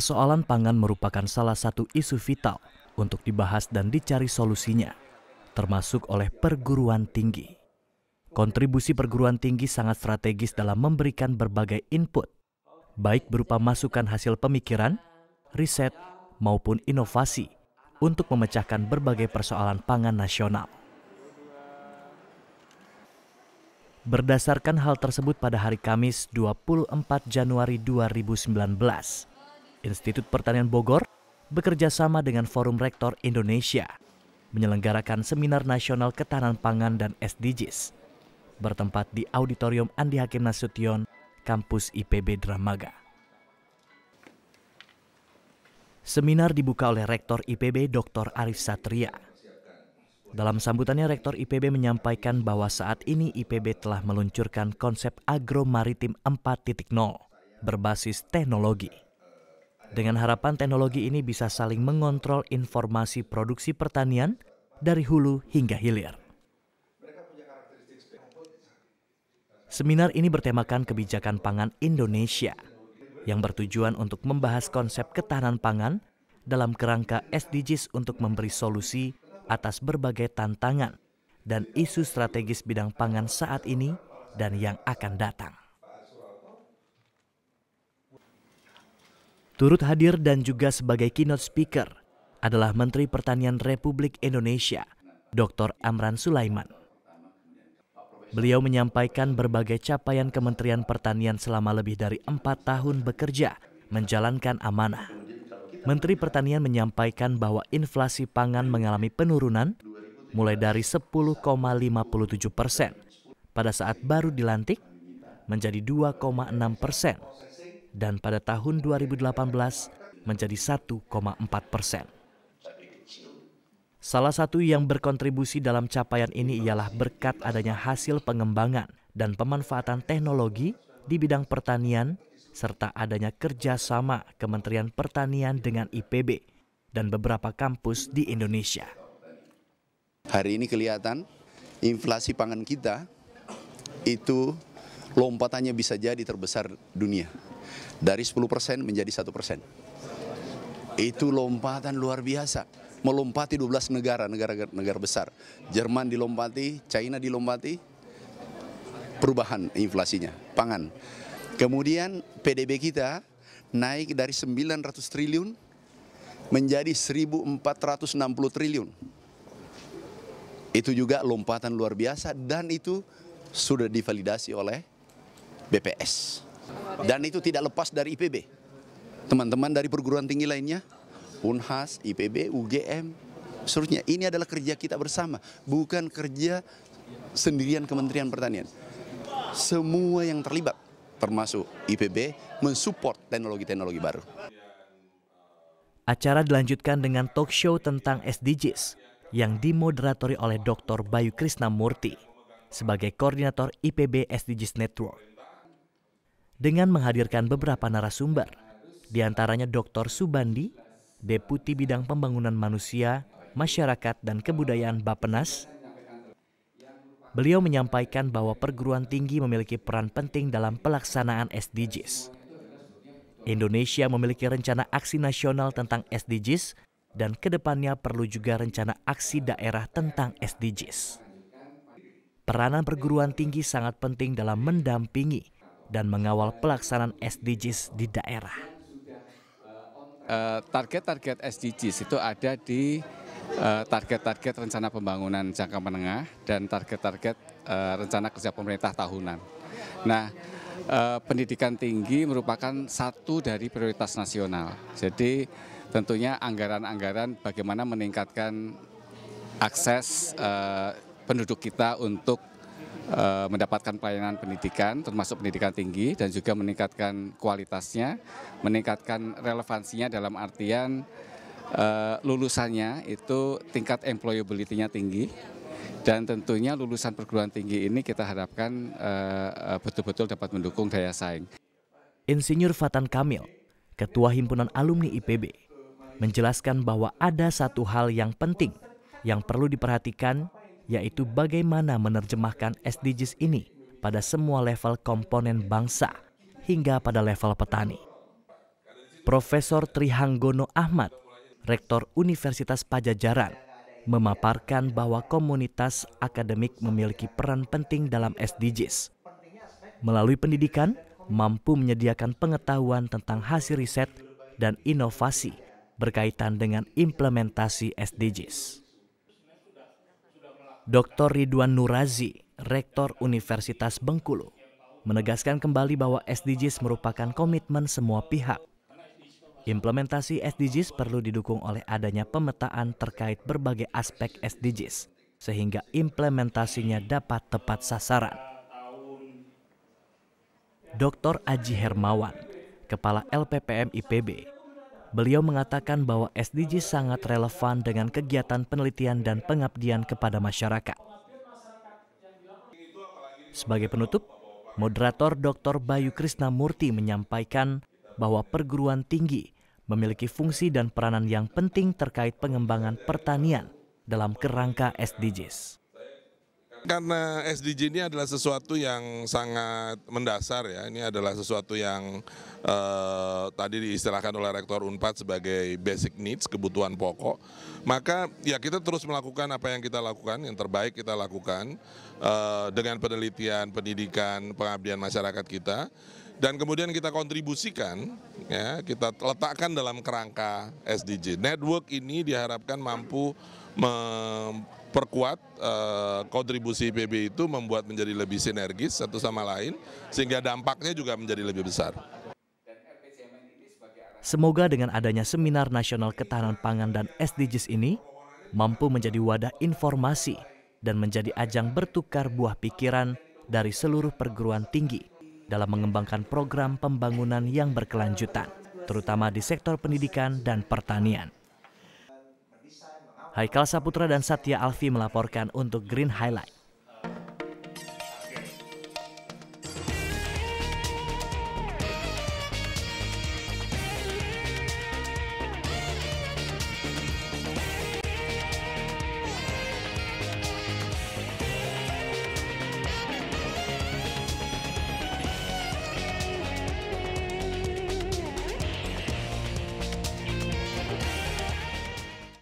Persoalan pangan merupakan salah satu isu vital untuk dibahas dan dicari solusinya, termasuk oleh perguruan tinggi. Kontribusi perguruan tinggi sangat strategis dalam memberikan berbagai input, baik berupa masukan hasil pemikiran, riset, maupun inovasi untuk memecahkan berbagai persoalan pangan nasional. Berdasarkan hal tersebut pada hari Kamis 24 Januari 2019, Institut Pertanian Bogor bekerja sama dengan Forum Rektor Indonesia menyelenggarakan Seminar Nasional Ketahanan Pangan dan SDGs bertempat di Auditorium Andi Hakim Nasution, Kampus IPB Dramaga. Seminar dibuka oleh Rektor IPB Dr. Arif Satria. Dalam sambutannya Rektor IPB menyampaikan bahwa saat ini IPB telah meluncurkan konsep agro maritim 4.0 berbasis teknologi dengan harapan teknologi ini bisa saling mengontrol informasi produksi pertanian dari hulu hingga hilir. Seminar ini bertemakan kebijakan pangan Indonesia yang bertujuan untuk membahas konsep ketahanan pangan dalam kerangka SDGs untuk memberi solusi atas berbagai tantangan dan isu strategis bidang pangan saat ini dan yang akan datang. Turut hadir dan juga sebagai keynote speaker adalah Menteri Pertanian Republik Indonesia, Dr. Amran Sulaiman. Beliau menyampaikan berbagai capaian Kementerian Pertanian selama lebih dari empat tahun bekerja menjalankan amanah. Menteri Pertanian menyampaikan bahwa inflasi pangan mengalami penurunan mulai dari 10,57 persen pada saat baru dilantik menjadi 2,6 persen dan pada tahun 2018 menjadi 1,4 persen. Salah satu yang berkontribusi dalam capaian ini ialah berkat adanya hasil pengembangan dan pemanfaatan teknologi di bidang pertanian serta adanya kerjasama Kementerian Pertanian dengan IPB dan beberapa kampus di Indonesia. Hari ini kelihatan inflasi pangan kita itu lompatannya bisa jadi terbesar dunia dari 10% menjadi satu persen. Itu lompatan luar biasa. Melompati 12 negara, negara negara besar. Jerman dilompati, China dilompati, perubahan inflasinya, pangan. Kemudian PDB kita naik dari 900 triliun menjadi 1460 triliun. Itu juga lompatan luar biasa dan itu sudah divalidasi oleh BPS. Dan itu tidak lepas dari IPB. Teman-teman dari perguruan tinggi lainnya, Unhas, IPB, UGM, seterusnya. Ini adalah kerja kita bersama, bukan kerja sendirian Kementerian Pertanian. Semua yang terlibat, termasuk IPB, mensupport teknologi-teknologi baru. Acara dilanjutkan dengan talk show tentang SDGs yang dimoderatori oleh Dr. Bayu Krisnamurti sebagai koordinator IPB SDGs Network dengan menghadirkan beberapa narasumber, di antaranya Dr. Subandi, Deputi Bidang Pembangunan Manusia, Masyarakat dan Kebudayaan Bapenas. Beliau menyampaikan bahwa perguruan tinggi memiliki peran penting dalam pelaksanaan SDGs. Indonesia memiliki rencana aksi nasional tentang SDGs dan ke depannya perlu juga rencana aksi daerah tentang SDGs. Peranan perguruan tinggi sangat penting dalam mendampingi dan mengawal pelaksanaan SDGs di daerah. Eh, target-target SDGs itu ada di eh, target-target rencana pembangunan jangka menengah dan target-target eh, rencana kerja pemerintah tahunan. Nah, pendidikan tinggi merupakan satu dari prioritas nasional. Jadi tentunya anggaran-anggaran bagaimana meningkatkan akses penduduk kita untuk mendapatkan pelayanan pendidikan, termasuk pendidikan tinggi, dan juga meningkatkan kualitasnya, meningkatkan relevansinya dalam artian uh, lulusannya itu tingkat employability-nya tinggi, dan tentunya lulusan perguruan tinggi ini kita harapkan uh, betul-betul dapat mendukung daya saing. Insinyur Fatan Kamil, Ketua Himpunan Alumni IPB, menjelaskan bahwa ada satu hal yang penting yang perlu diperhatikan yaitu bagaimana menerjemahkan SDGs ini pada semua level komponen bangsa hingga pada level petani. Profesor Trihanggono Ahmad, Rektor Universitas Pajajaran, memaparkan bahwa komunitas akademik memiliki peran penting dalam SDGs. Melalui pendidikan, mampu menyediakan pengetahuan tentang hasil riset dan inovasi berkaitan dengan implementasi SDGs. Dr. Ridwan Nurazi, Rektor Universitas Bengkulu, menegaskan kembali bahwa SDGs merupakan komitmen semua pihak. Implementasi SDGs perlu didukung oleh adanya pemetaan terkait berbagai aspek SDGs, sehingga implementasinya dapat tepat sasaran. Dr. Aji Hermawan, Kepala LPPM IPB, beliau mengatakan bahwa SDGs sangat relevan dengan kegiatan penelitian dan pengabdian kepada masyarakat. Sebagai penutup, moderator Dr. Bayu Krisnamurti menyampaikan bahwa perguruan tinggi memiliki fungsi dan peranan yang penting terkait pengembangan pertanian dalam kerangka SDGs. Karena SDG ini adalah sesuatu yang sangat mendasar ya, ini adalah sesuatu yang eh, tadi diistilahkan oleh Rektor UNPAD sebagai basic needs, kebutuhan pokok. Maka ya kita terus melakukan apa yang kita lakukan, yang terbaik kita lakukan eh, dengan penelitian, pendidikan, pengabdian masyarakat kita dan kemudian kita kontribusikan, ya, kita letakkan dalam kerangka SDG. Network ini diharapkan mampu memperkuat uh, kontribusi PB itu membuat menjadi lebih sinergis satu sama lain, sehingga dampaknya juga menjadi lebih besar. Semoga dengan adanya Seminar Nasional Ketahanan Pangan dan SDGs ini mampu menjadi wadah informasi dan menjadi ajang bertukar buah pikiran dari seluruh perguruan tinggi dalam mengembangkan program pembangunan yang berkelanjutan, terutama di sektor pendidikan dan pertanian. Haikal Saputra dan Satya Alfi melaporkan untuk Green Highlight.